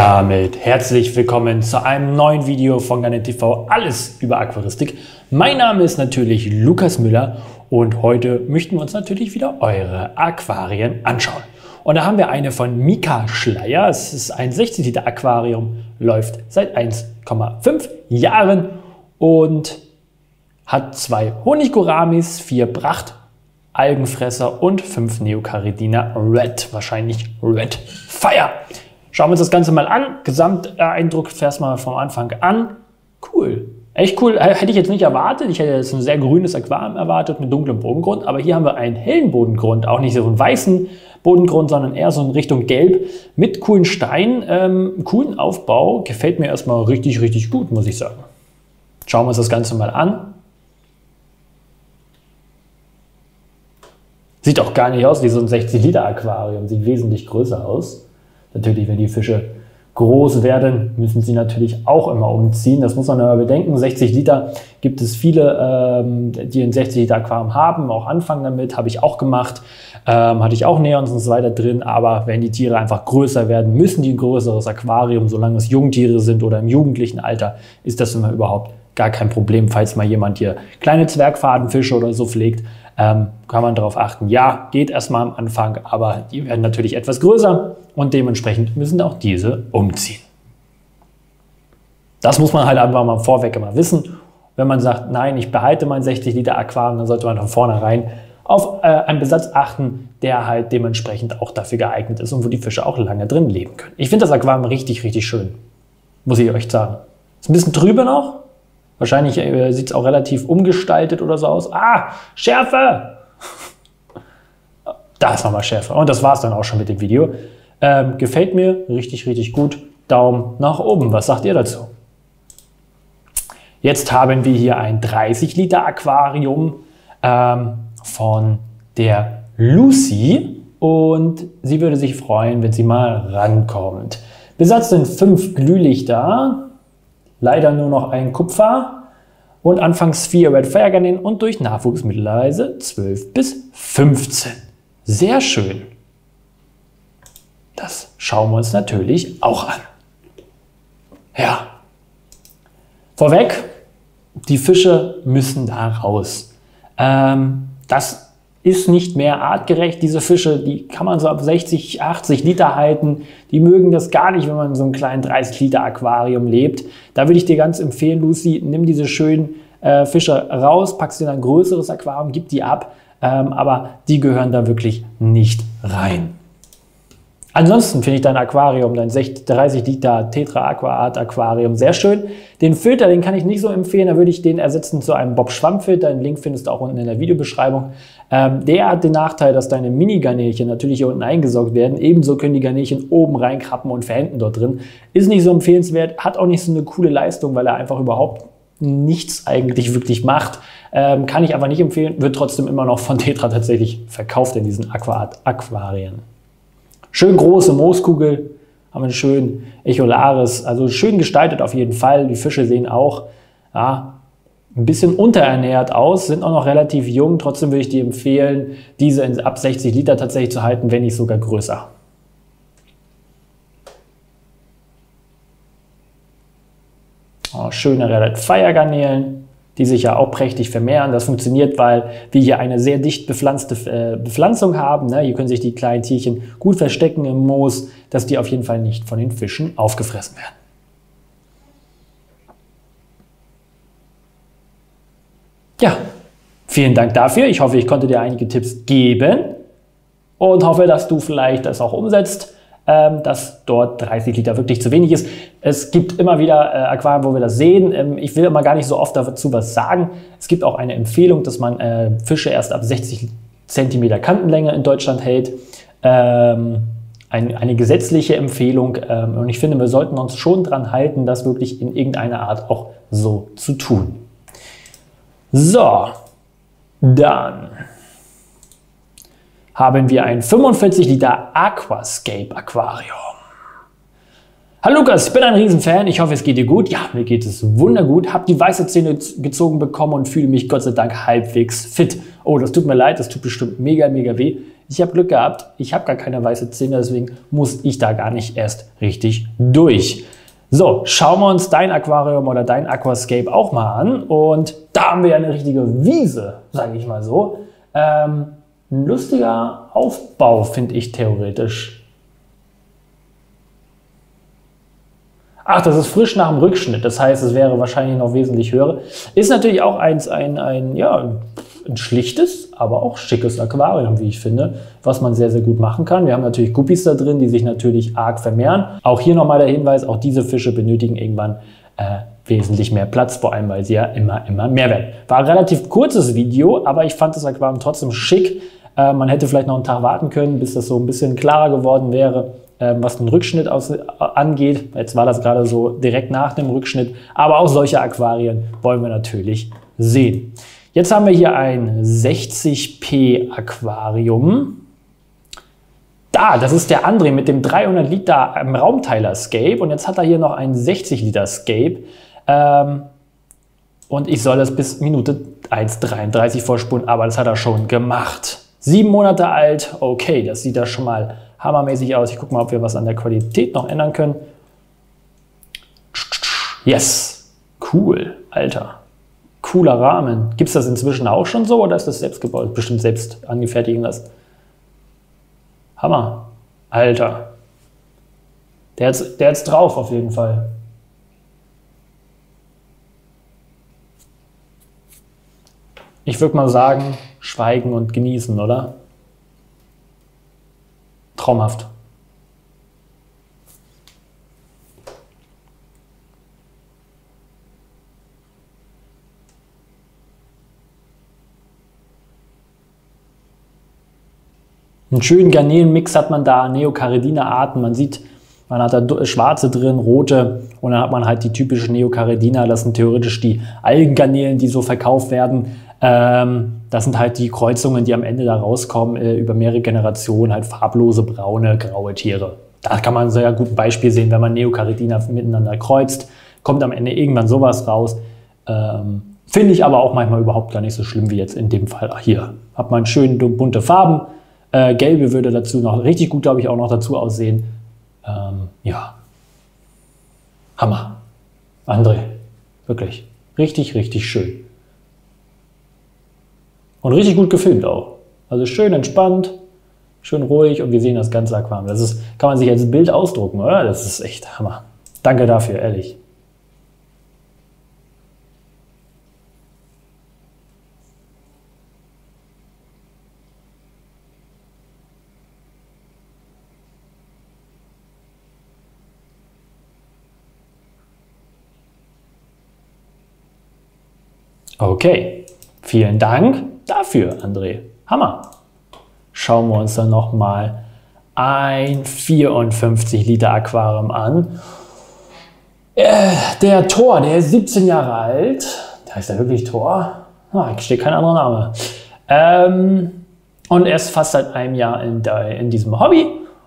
damit herzlich willkommen zu einem neuen Video von Garnet TV, alles über Aquaristik. Mein Name ist natürlich Lukas Müller und heute möchten wir uns natürlich wieder eure Aquarien anschauen. Und da haben wir eine von Mika Schleier. Es ist ein 60 Liter Aquarium, läuft seit 1,5 Jahren und hat zwei Honiggoramis, vier Pracht Algenfresser und fünf Neocaridina Red, wahrscheinlich Red Fire. Schauen wir uns das Ganze mal an. Gesamteindruck erstmal vom Anfang an. Cool. Echt cool. Hätte ich jetzt nicht erwartet. Ich hätte jetzt ein sehr grünes Aquarium erwartet mit dunklem Bodengrund. Aber hier haben wir einen hellen Bodengrund. Auch nicht so einen weißen Bodengrund, sondern eher so in Richtung Gelb mit coolen Steinen. Ähm, coolen Aufbau. Gefällt mir erstmal richtig, richtig gut, muss ich sagen. Schauen wir uns das Ganze mal an. Sieht auch gar nicht aus wie so ein 60-Liter-Aquarium. Sieht wesentlich größer aus. Natürlich, wenn die Fische groß werden, müssen sie natürlich auch immer umziehen. Das muss man aber bedenken. 60 Liter gibt es viele, ähm, die ein 60 Liter Aquarium haben, auch anfangen damit, habe ich auch gemacht. Ähm, hatte ich auch Neons und so weiter drin, aber wenn die Tiere einfach größer werden, müssen die ein größeres Aquarium, solange es Jungtiere sind oder im jugendlichen Alter, ist das immer überhaupt gar kein Problem, falls mal jemand hier kleine Zwergfadenfische oder so pflegt ähm, kann man darauf achten. Ja, geht erstmal am Anfang, aber die werden natürlich etwas größer und dementsprechend müssen auch diese umziehen. Das muss man halt einfach mal vorweg immer wissen. Wenn man sagt, nein, ich behalte mein 60 Liter Aquarium, dann sollte man von vornherein auf äh, einen Besatz achten, der halt dementsprechend auch dafür geeignet ist und wo die Fische auch lange drin leben können. Ich finde das Aquarium richtig, richtig schön. Muss ich euch sagen. Ist ein bisschen trübe noch, Wahrscheinlich äh, sieht es auch relativ umgestaltet oder so aus. Ah, Schärfe! Da ist nochmal Schärfe. Und das war es dann auch schon mit dem Video. Ähm, gefällt mir richtig, richtig gut. Daumen nach oben. Was sagt ihr dazu? Jetzt haben wir hier ein 30 Liter Aquarium ähm, von der Lucy und sie würde sich freuen, wenn sie mal rankommt. Besatz sind fünf Glühlichter, leider nur noch ein Kupfer und anfangs vier Red Fire und durch Nachwuchs mittlerweile 12 bis 15. Sehr schön. Das schauen wir uns natürlich auch an. Ja. Vorweg, die Fische müssen da raus. Ähm, das ist nicht mehr artgerecht. Diese Fische, die kann man so ab 60, 80 Liter halten. Die mögen das gar nicht, wenn man in so einem kleinen 30 Liter Aquarium lebt. Da würde ich dir ganz empfehlen, Lucy, nimm diese schönen äh, Fische raus, pack sie in ein größeres Aquarium, gib die ab. Ähm, aber die gehören da wirklich nicht rein. Ansonsten finde ich dein Aquarium, dein 30 Liter Tetra Aqua Art Aquarium sehr schön. Den Filter, den kann ich nicht so empfehlen, da würde ich den ersetzen zu einem Bob Schwammfilter. Den Link findest du auch unten in der Videobeschreibung. Ähm, der hat den Nachteil, dass deine Mini-Garnelchen natürlich hier unten eingesaugt werden. Ebenso können die Garnelchen oben reinkrappen und verhenden dort drin. Ist nicht so empfehlenswert, hat auch nicht so eine coole Leistung, weil er einfach überhaupt nichts eigentlich wirklich macht. Ähm, kann ich aber nicht empfehlen, wird trotzdem immer noch von Tetra tatsächlich verkauft in diesen Aqua Art Aquarien. Schön große Mooskugel, haben einen schönen Echolaris, also schön gestaltet auf jeden Fall. Die Fische sehen auch ja, ein bisschen unterernährt aus, sind auch noch relativ jung. Trotzdem würde ich dir empfehlen, diese ab 60 Liter tatsächlich zu halten, wenn nicht sogar größer. Oh, schöne Fire Garnelen die sich ja auch prächtig vermehren. Das funktioniert, weil wir hier eine sehr dicht bepflanzte äh, Bepflanzung haben. Ne? Hier können sich die kleinen Tierchen gut verstecken im Moos, dass die auf jeden Fall nicht von den Fischen aufgefressen werden. Ja, vielen Dank dafür. Ich hoffe, ich konnte dir einige Tipps geben und hoffe, dass du vielleicht das auch umsetzt dass dort 30 Liter wirklich zu wenig ist. Es gibt immer wieder äh, Aquarien, wo wir das sehen. Ähm, ich will immer gar nicht so oft dazu was sagen. Es gibt auch eine Empfehlung, dass man äh, Fische erst ab 60 cm Kantenlänge in Deutschland hält. Ähm, ein, eine gesetzliche Empfehlung. Ähm, und ich finde, wir sollten uns schon daran halten, das wirklich in irgendeiner Art auch so zu tun. So, dann haben wir ein 45 Liter Aquascape Aquarium. Hallo Lukas, ich bin ein Riesenfan. Ich hoffe, es geht dir gut. Ja, mir geht es wundergut. Hab die weiße Zähne gezogen bekommen und fühle mich Gott sei Dank halbwegs fit. Oh, das tut mir leid, das tut bestimmt mega, mega weh. Ich habe Glück gehabt, ich habe gar keine weiße Zähne, deswegen muss ich da gar nicht erst richtig durch. So, schauen wir uns dein Aquarium oder dein Aquascape auch mal an. Und da haben wir eine richtige Wiese, sage ich mal so. Ähm, ein lustiger Aufbau, finde ich theoretisch. Ach, das ist frisch nach dem Rückschnitt. Das heißt, es wäre wahrscheinlich noch wesentlich höher. Ist natürlich auch eins, ein, ein, ja, ein schlichtes, aber auch schickes Aquarium, wie ich finde, was man sehr, sehr gut machen kann. Wir haben natürlich Guppies da drin, die sich natürlich arg vermehren. Auch hier nochmal der Hinweis, auch diese Fische benötigen irgendwann äh, wesentlich mehr Platz, vor allem weil sie ja immer, immer mehr werden. War ein relativ kurzes Video, aber ich fand das Aquarium trotzdem schick. Äh, man hätte vielleicht noch einen Tag warten können, bis das so ein bisschen klarer geworden wäre. Ähm, was den Rückschnitt aus, angeht. Jetzt war das gerade so direkt nach dem Rückschnitt, aber auch solche Aquarien wollen wir natürlich sehen. Jetzt haben wir hier ein 60p Aquarium. Da, das ist der André mit dem 300 Liter Raumteiler Scape und jetzt hat er hier noch ein 60 Liter Scape. Ähm, und ich soll das bis Minute 1,33 vorspulen, aber das hat er schon gemacht. Sieben Monate alt, okay, das sieht da schon mal hammermäßig aus. Ich gucke mal, ob wir was an der Qualität noch ändern können. Yes, cool, Alter. Cooler Rahmen. Gibt es das inzwischen auch schon so oder ist das selbst gebaut? Bestimmt selbst angefertigen lassen. Hammer. Alter. Der hat's, der hat's drauf auf jeden Fall. Ich würde mal sagen, schweigen und genießen, oder? traumhaft. Einen schönen Garnelenmix hat man da, Neocaridina-Arten. Man sieht, man hat da schwarze drin, rote und dann hat man halt die typischen Neocaridina. Das sind theoretisch die Algengarnelen, die so verkauft werden. Ähm, das sind halt die Kreuzungen, die am Ende da rauskommen, äh, über mehrere Generationen, halt farblose, braune, graue Tiere. Da kann man ein sehr gut Beispiel sehen, wenn man Neocaridina miteinander kreuzt, kommt am Ende irgendwann sowas raus. Ähm, Finde ich aber auch manchmal überhaupt gar nicht so schlimm wie jetzt in dem Fall hier. Hat man schön bunte Farben. Äh, gelbe würde dazu noch richtig gut, glaube ich, auch noch dazu aussehen. Ähm, ja. Hammer. André. Wirklich. Richtig, richtig schön. Und richtig gut gefilmt auch. Also schön entspannt, schön ruhig und wir sehen das ganze Aquarium. Das ist, kann man sich als Bild ausdrucken, oder? Das ist echt Hammer. Danke dafür, ehrlich. Okay, vielen Dank dafür, André. Hammer. Schauen wir uns dann nochmal ein 54 Liter Aquarium an. Äh, der Tor, der ist 17 Jahre alt. Da heißt er wirklich Tor? Ah, steht kein anderer Name. Ähm, und er ist fast seit einem Jahr in, der, in diesem Hobby.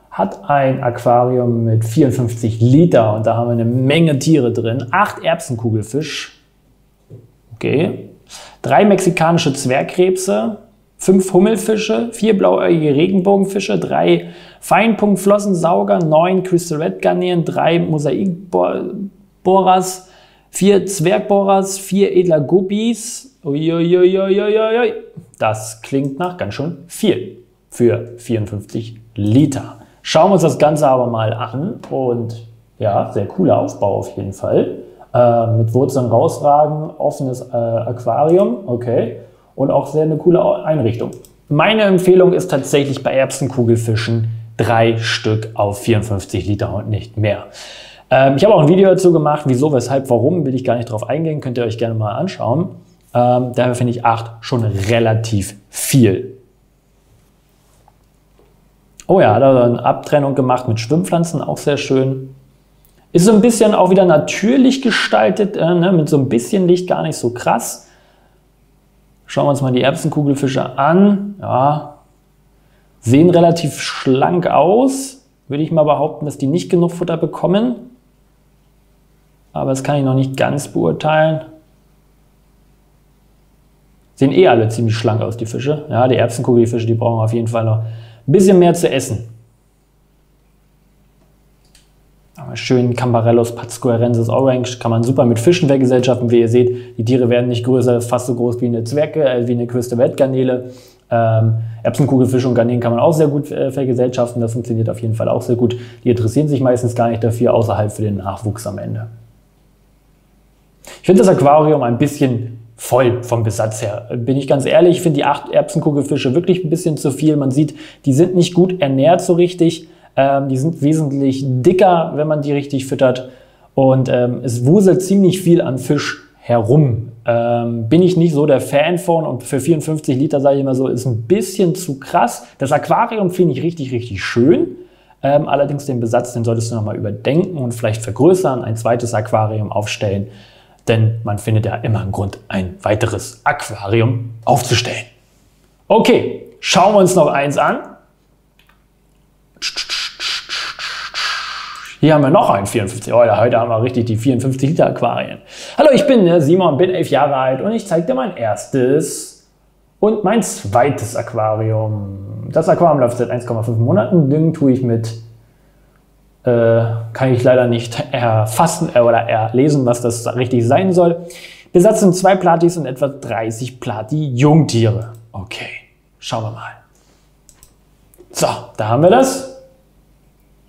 Hat ein Aquarium mit 54 Liter und da haben wir eine Menge Tiere drin. Acht Erbsenkugelfisch. Okay, drei mexikanische Zwergkrebse, fünf Hummelfische, vier blauäugige Regenbogenfische, drei Feinpunktflossensauger, neun Crystal Red Garnelen, drei Mosaikbohrers, vier Zwergbohrers, vier edler Guppies. Uiuiuiuiui. Das klingt nach ganz schön viel für 54 Liter. Schauen wir uns das Ganze aber mal an und ja, sehr cooler Aufbau auf jeden Fall äh, mit Wurzeln rausragen, offenes äh, Aquarium, okay. Und auch sehr eine coole Einrichtung. Meine Empfehlung ist tatsächlich bei Erbsenkugelfischen drei Stück auf 54 Liter und nicht mehr. Ähm, ich habe auch ein Video dazu gemacht, wieso, weshalb, warum, will ich gar nicht drauf eingehen, könnt ihr euch gerne mal anschauen. Ähm, daher finde ich 8 schon relativ viel. Oh ja, hat er eine Abtrennung gemacht mit Schwimmpflanzen, auch sehr schön. Ist so ein bisschen auch wieder natürlich gestaltet, äh, ne, mit so ein bisschen Licht, gar nicht so krass. Schauen wir uns mal die Erbsenkugelfische an. Ja, sehen relativ schlank aus. Würde ich mal behaupten, dass die nicht genug Futter bekommen. Aber das kann ich noch nicht ganz beurteilen. Sehen eh alle ziemlich schlank aus, die Fische. Ja, die Erbsenkugelfische, die brauchen auf jeden Fall noch ein bisschen mehr zu essen. Aber schön Cambarellos Patscoerensis Orange kann man super mit Fischen vergesellschaften. Wie ihr seht, die Tiere werden nicht größer, fast so groß wie eine Zwerge, äh, wie eine Quiste-Wett-Garnele. Ähm, Erbsenkugelfisch und Garnelen kann man auch sehr gut äh, vergesellschaften. Das funktioniert auf jeden Fall auch sehr gut. Die interessieren sich meistens gar nicht dafür, außerhalb für den Nachwuchs am Ende. Ich finde das Aquarium ein bisschen voll vom Besatz her. Bin ich ganz ehrlich, ich finde die acht Erbsenkugelfische wirklich ein bisschen zu viel. Man sieht, die sind nicht gut ernährt so richtig. Ähm, die sind wesentlich dicker, wenn man die richtig füttert. Und ähm, es wuselt ziemlich viel an Fisch herum. Ähm, bin ich nicht so der Fan von und für 54 Liter sage ich immer so, ist ein bisschen zu krass. Das Aquarium finde ich richtig, richtig schön. Ähm, allerdings den Besatz, den solltest du nochmal überdenken und vielleicht vergrößern, ein zweites Aquarium aufstellen. Denn man findet ja immer einen Grund, ein weiteres Aquarium aufzustellen. Okay, schauen wir uns noch eins an. Hier haben wir noch einen 54. Oh, heute haben wir richtig die 54 Liter Aquarien. Hallo, ich bin äh, Simon, bin elf Jahre alt und ich zeige dir mein erstes und mein zweites Aquarium. Das Aquarium läuft seit 1,5 Monaten. Düngen tue ich mit, äh, kann ich leider nicht erfassen äh, oder erlesen, was das richtig sein soll. Besatz sind zwei Platis und etwa 30 Plati-Jungtiere. Okay, schauen wir mal. So, da haben wir das.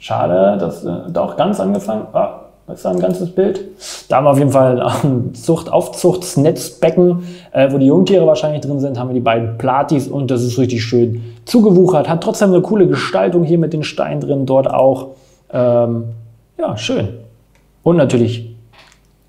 Schade, dass äh, doch ganz angefangen. Ah, das ist ein ganzes Bild. Da haben wir auf jeden Fall ein Zucht, Aufzuchtsnetzbecken, äh, wo die Jungtiere wahrscheinlich drin sind, haben wir die beiden Platis und das ist richtig schön zugewuchert. Hat trotzdem eine coole Gestaltung hier mit den Steinen drin, dort auch. Ähm, ja, schön. Und natürlich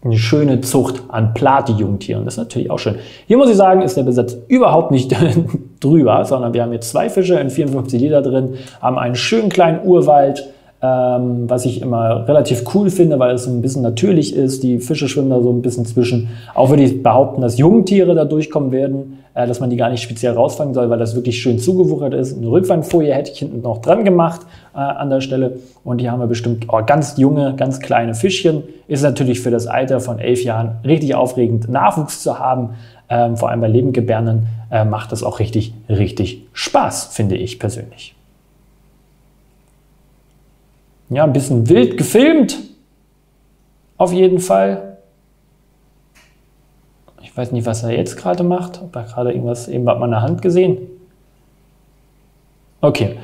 eine schöne Zucht an Plati-Jungtieren. Das ist natürlich auch schön. Hier muss ich sagen, ist der Besatz überhaupt nicht drüber, sondern wir haben hier zwei Fische in 54 Liter drin, haben einen schönen kleinen Urwald, ähm, was ich immer relativ cool finde, weil es so ein bisschen natürlich ist. Die Fische schwimmen da so ein bisschen zwischen. Auch würde ich behaupten, dass Jungtiere da durchkommen werden, äh, dass man die gar nicht speziell rausfangen soll, weil das wirklich schön zugewuchert ist. Eine Rückwandfolie hätte ich hinten noch dran gemacht äh, an der Stelle. Und hier haben wir bestimmt oh, ganz junge, ganz kleine Fischchen. Ist natürlich für das Alter von elf Jahren richtig aufregend, Nachwuchs zu haben. Ähm, vor allem bei Lebendgebärden äh, macht das auch richtig, richtig Spaß, finde ich persönlich ja, ein bisschen wild gefilmt. Auf jeden Fall. Ich weiß nicht, was er jetzt gerade macht. Ob er gerade irgendwas eben bei meiner Hand gesehen. Okay.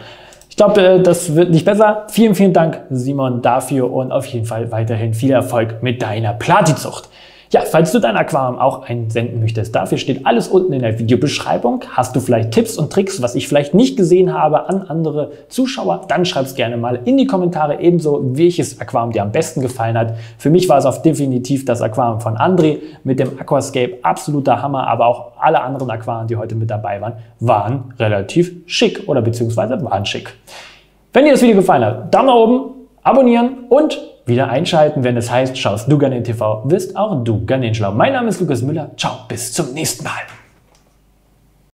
Ich glaube, äh, das wird nicht besser. Vielen, vielen Dank, Simon, dafür und auf jeden Fall weiterhin viel Erfolg mit deiner Platizucht. Ja, falls du dein Aquarium auch einsenden möchtest, dafür steht alles unten in der Videobeschreibung. Hast du vielleicht Tipps und Tricks, was ich vielleicht nicht gesehen habe an andere Zuschauer, dann schreib es gerne mal in die Kommentare ebenso, welches Aquarium dir am besten gefallen hat. Für mich war es auf definitiv das Aquarium von André mit dem Aquascape, absoluter Hammer, aber auch alle anderen Aquarien, die heute mit dabei waren, waren relativ schick oder beziehungsweise waren schick. Wenn dir das Video gefallen hat, Daumen nach oben, abonnieren und wieder einschalten, wenn es heißt, schaust du Garnin TV, wirst auch du Garnin schlau. Mein Name ist Lukas Müller. Ciao, bis zum nächsten Mal.